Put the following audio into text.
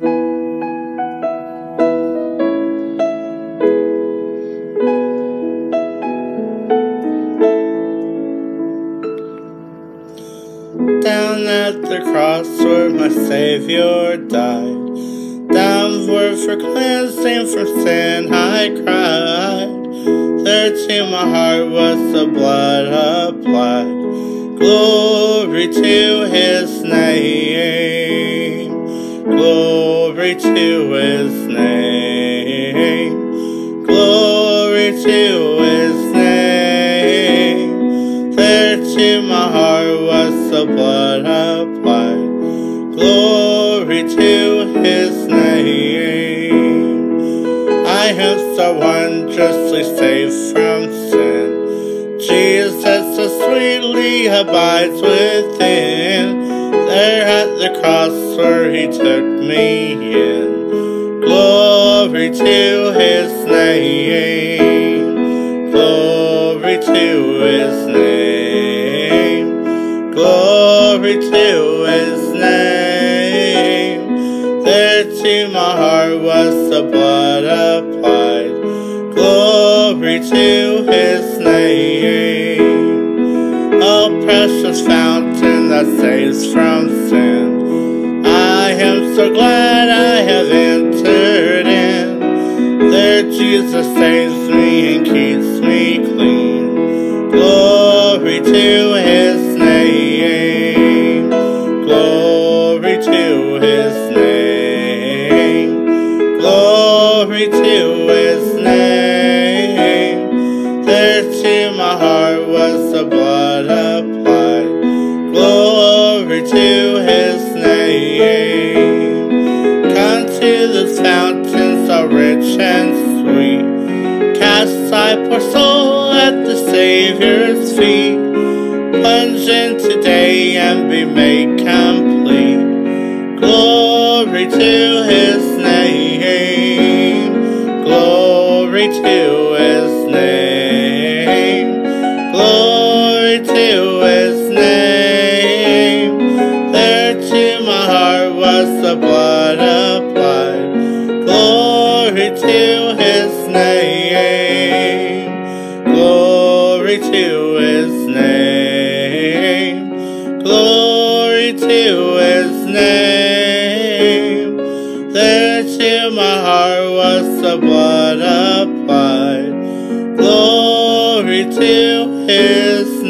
Down at the cross where my Savior died, downward for cleansing from sin I cried. There to my heart was the blood applied. Glory to His name. Glory to His name. Glory to His name. There to my heart was the blood applied. Glory to His name. I am so wondrously saved from sin. Jesus so sweetly abides within. There at the cross where He took me in. Glory to His name. Glory to His name. Glory to His name. There to my heart was the blood applied. Glory to His name. Oh, precious that saves from sin. I am so glad I have entered in. There Jesus saves me and keeps me clean. Glory to His name. Glory to His name. Glory to His name. There to my heart was the blood applied. Glory to His name. Come to the fountain so rich and sweet. Cast thy poor soul at the Savior's feet. Plunge in today and be made complete. Glory to His name. Glory to His name. Glory to His applied. Glory to His name. Glory to His name. Glory to His name. There to my heart was the blood applied. Glory to His